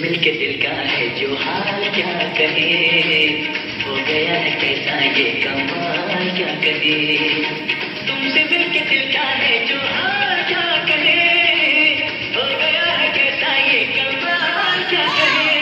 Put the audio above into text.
मिलके दिल का है जो हाल क्या कहे? हो गया है कैसा ये कमाल क्या कहे? तुमसे मिलके दिल का है जो हाल क्या कहे? हो गया है कैसा ये कमाल क्या कहे?